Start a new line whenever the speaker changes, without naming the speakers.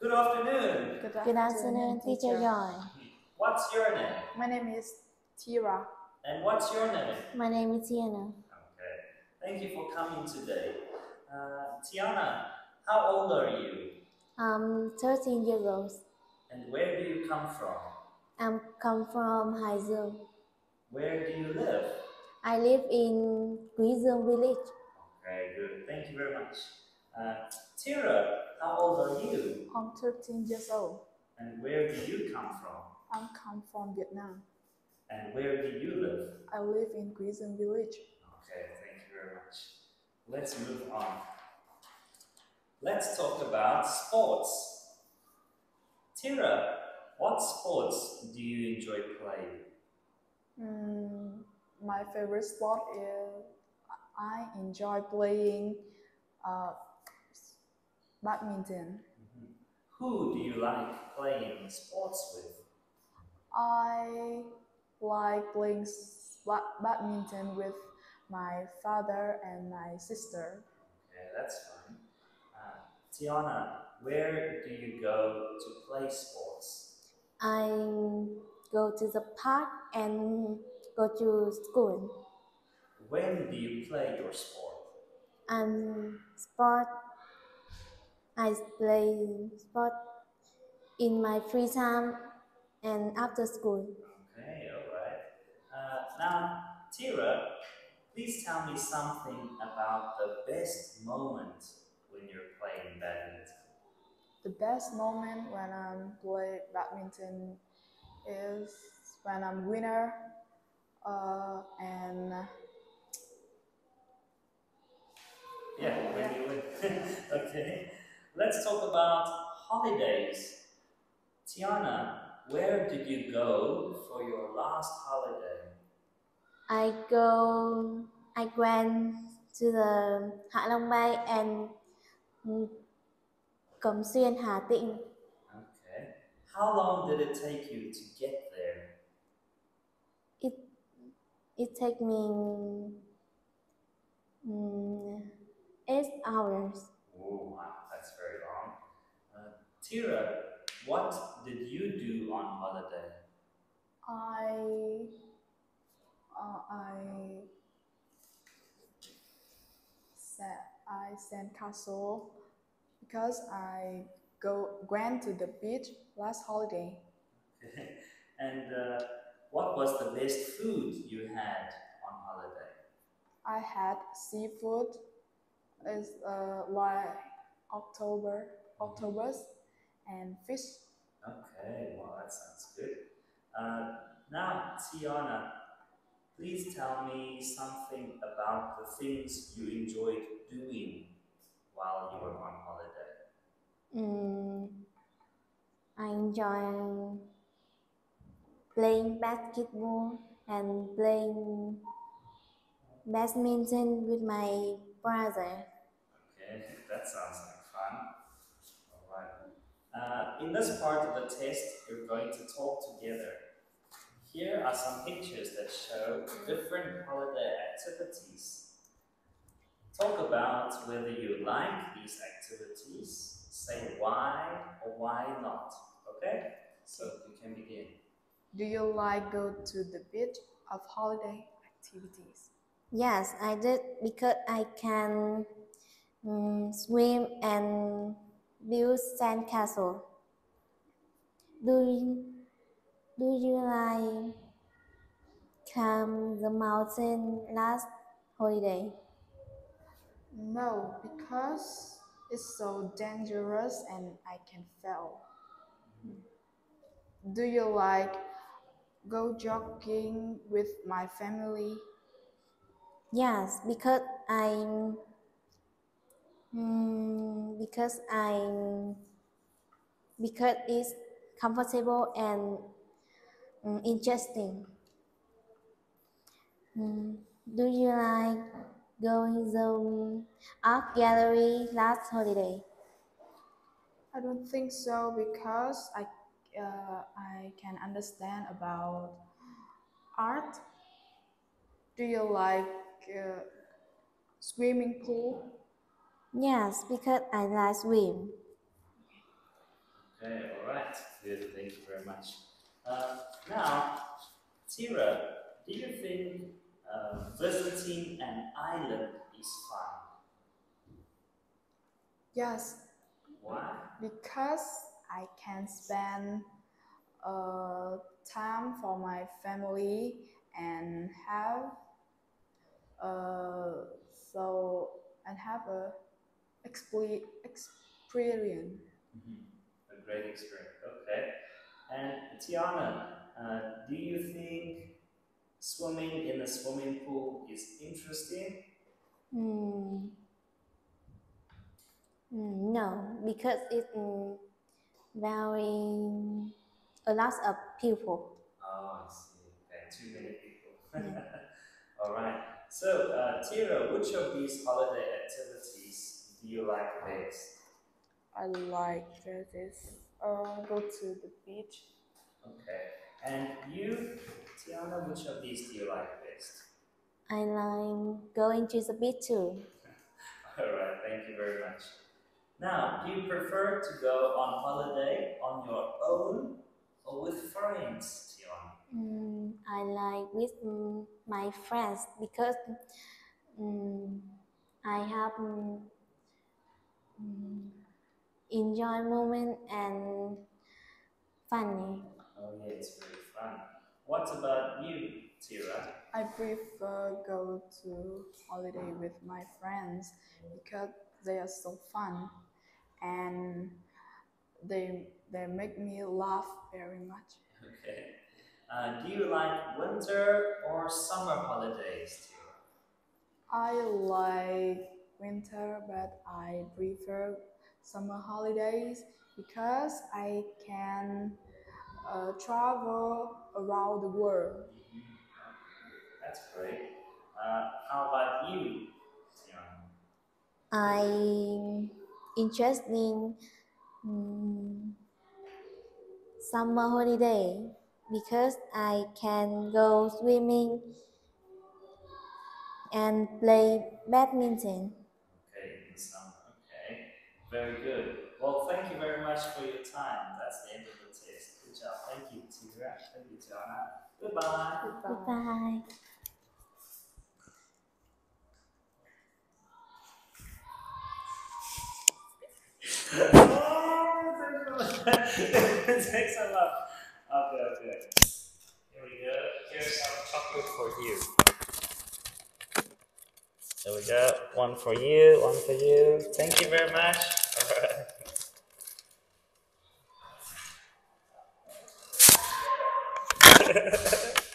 Good afternoon.
Good
Good afternoon, Teacher Joy.
What's your name?
My name is Tira.
And what's your name?
My name is Tiana.
Okay. Thank you for coming today. Uh, Tiana, how old are you?
I'm 13 years old.
And where do you come from?
I'm come from Hải Dương.
Where do you live?
I live in Quý Dương village.
Very good. Thank you very much. Uh, Tira, how old are you?
I'm 13 years old.
And where do you come from?
I come from Vietnam.
And where do you live?
I live in Dương village.
Okay, thank you very much. Let's move on. Let's talk about sports. Tira, what sports do you enjoy playing?
Mm, my favorite sport is I enjoy playing uh, badminton.
Who do you like playing sports with?
I like playing badminton with my father and my sister.
Okay, that's fine. Uh, Tiana, where do you go to play sports?
I go to the park and go to school.
When do you play your sport?
And sport, I play sport in my free time and after school.
Okay, all right. Uh, now, Tira, please tell me something about the best moment when you're playing badminton.
The best moment when I'm play badminton is when I'm winner uh, and
Yeah, when you win. okay. Let's talk about holidays. Tiana, where did you go for your last holiday?
I go, I went to the Hạ Long Bay and Cẩm Xuyên, Hà Tĩnh.
Okay. How long did it take you to get there?
It it take me mm, eight hours.
Oh, wow, that's very long. Uh, Tira, what did you do on holiday?
I uh, I said I sent castle because I go went to the beach last holiday.
and uh, what was the best food you had on holiday?
I had seafood is uh, like October octopus and fish.
Okay, well, that sounds good. Uh, now, Tiana, please tell me something about the things you enjoyed doing while you were on holiday.
Mm, I enjoy playing basketball and playing badminton with my brother.
Okay, that sounds like fun. All right. Uh, in this part of the test, you're going to talk together. Here are some pictures that show different holiday activities. Talk about whether you like these activities, say why or why not. Okay? So you can begin.
Do you like go to the beach of holiday activities?
Yes, I did because I can mm, swim and build sandcastle. Do you, do you like climb the mountain last holiday?
No, because it's so dangerous and I can fall. Do you like go jogging with my family?
Yes, because I'm mm, because I'm because it's comfortable and mm, interesting. Mm, do you like going the art gallery last holiday?
I don't think so because I uh, I can understand about art. Do you like uh, swimming pool?
Yes, because I like swim.
Okay, all right. Good. Thank you very much. Uh, now, Tira, do you think uh, visiting an island is fun?
Yes,
Why?
because I can spend uh, time for my family and have uh, so and have a expe- experience.
Mhm. A great experience. Okay. And Tiana, uh, do you think swimming in a swimming pool is interesting?
Mm. Mm, no, because it's mm, very a lot of people.
Oh, I see. Okay, too many people. All right. So, uh, Tira, which of these holiday activities do you like best?
I like this. Uh, go to the beach.
Okay. And you, Tiana, which of these do you like best?
I like going to the beach too.
All right. Thank you very much. Now, do you prefer to go on holiday on your own or with friends, Tiana?
Mm, I like with mm, my friends because mm, I have mm, mm, enjoy moment and funny.
Oh yeah, it's very fun. What about you, Tira?
I prefer go to holiday with my friends because they are so fun and they they make me laugh very much.
Okay. Uh, do you like winter or summer holidays, Tira?
I like winter, but I prefer summer holidays because I can uh, travel around the world.
Mhm. That's great. Uh, how about you,
I'm interested in mm, summer holiday because I can go swimming and play badminton.
Okay, in the summer. Okay, very good. Well, thank you very much for your time. That's the end of the test. Good job. Thank you, Tira. Thank you, Tiana. Goodbye.
Goodbye.
Goodbye.
it takes a lot. Okay, okay. Here we go. Here's some chocolate for you. There we go. One for you, one for you. Thank you very much. All right.